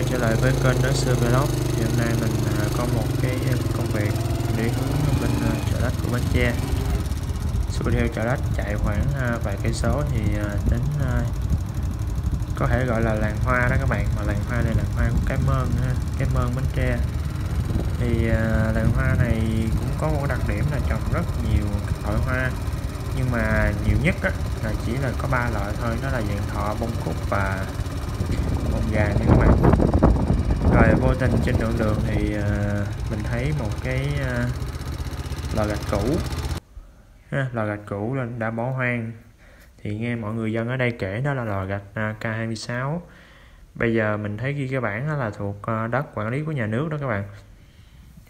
quay trở lại với kênh đất sư vlog. Thì hôm nay mình à, có một cái à, công việc để hướng bên à, chợ đất của bến tre. Xuôi theo chợ đất chạy khoảng vài cây số thì đến có thể gọi là làng hoa đó các bạn. Mà làng hoa này làng hoa của cái mơn cái mơn bến tre. Thì làng hoa này cũng có một đặc điểm là trồng rất nhiều loại hoa. Nhưng mà nhiều nhất á, là chỉ là có ba loại thôi. Nó là dạng thọ bông cúc và không vàng nha các bạn rồi vô tình trên đoạn đường thì ờ, mình thấy một cái ờ, lò gạch cũ. Ha, lò gạch cũ lên đã bỏ hoang. Thì nghe mọi người dân ở đây kể đó là lò gạch à, K26 bây giờ mình thấy ghi cái bản đó là thuộc ờ, đất quản lý của nhà nước đó các bạn.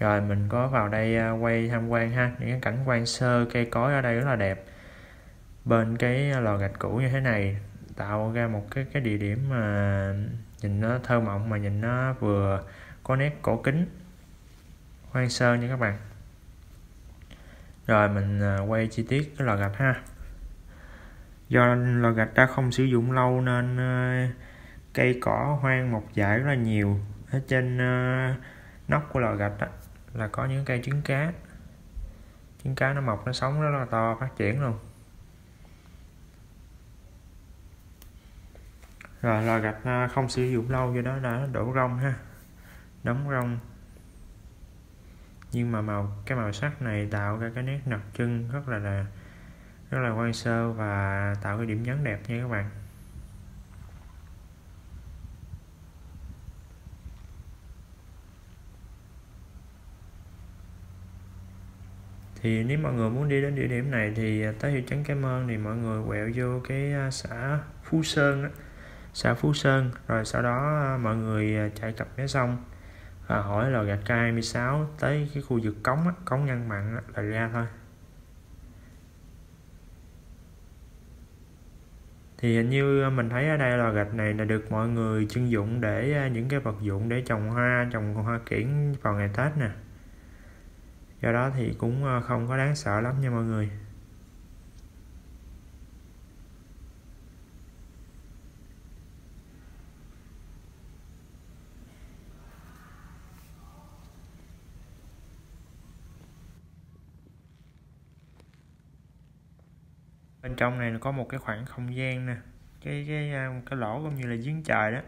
Rồi mình có vào đây quay tham quan ha. Những cái cảnh quan sơ cây cối ở đây rất là đẹp. Bên cái lò gạch cũ như thế này tạo ra một cái cái địa điểm mà nhìn nó thơ mộng mà nhìn nó vừa có nét cổ kính. Hoang sơ nha các bạn. Rồi mình à, quay chi tiết cái lò gạch ha. Do lò gạch đã không sử dụng lâu nên à, cây cỏ hoang mọc dại rất là nhiều. Ở trên à, nóc của lò gạch đó, là có những cây trứng cá. Trứng cá nó mọc nó sống rất là to phát triển luôn. Rồi lò gạch à, không sử dụng lâu do đó đã đổ rong ha. Đóng rong. Nhưng mà màu, cái màu sắc này tạo ra cái nét đặc trưng rất là là, rất là quan sơ và tạo cái điểm nhấn đẹp nha các bạn. Thì nếu mọi người muốn đi đến địa điểm này thì à, tới thị trấn Cái Mơn thì mọi người quẹo vô cái à, xã Phú Sơn đó xã Phú Sơn. Rồi sau đó ờ, mọi người ờ, chạy cặp mé sông và ờ, hỏi lò gạch K26 tới cái khu vực cống á, cống nhân mặn là ra thôi. Thì hình như mình thấy ở đây lò gạch này là được mọi người chưng dụng để những cái vật dụng để trồng hoa trồng hoa kiển vào ngày Tết nè. Do đó thì cũng không có đáng sợ lắm nha mọi người. Bên trong này có một cái khoảng không gian nè. Cái cái à, một cái lỗ cũng như là giếng trời đó.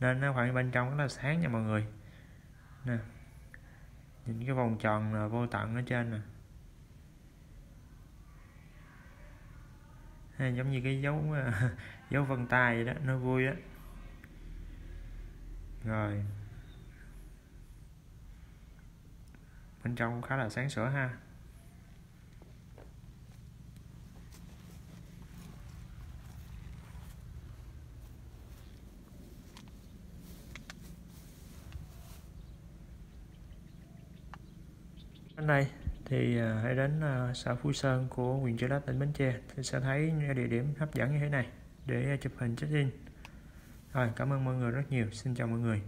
Nên nó khoảng bên trong rất là sáng nha mọi người. Nè. Nhìn cái vòng tròn là vô tận ở trên nè. Hay giống như cái dấu à, dấu vân tay vậy đó, nó vui á. Rồi. Bên trong khá là sáng sủa ha. Đến đây thì à, hãy đến à, xã Phú Sơn của huyện Chợ Lách tỉnh Bến Tre. Thì sẽ thấy những địa điểm hấp dẫn như thế này để chụp hình check in rồi, cảm ơn mọi người rất nhiều. Xin chào mọi người.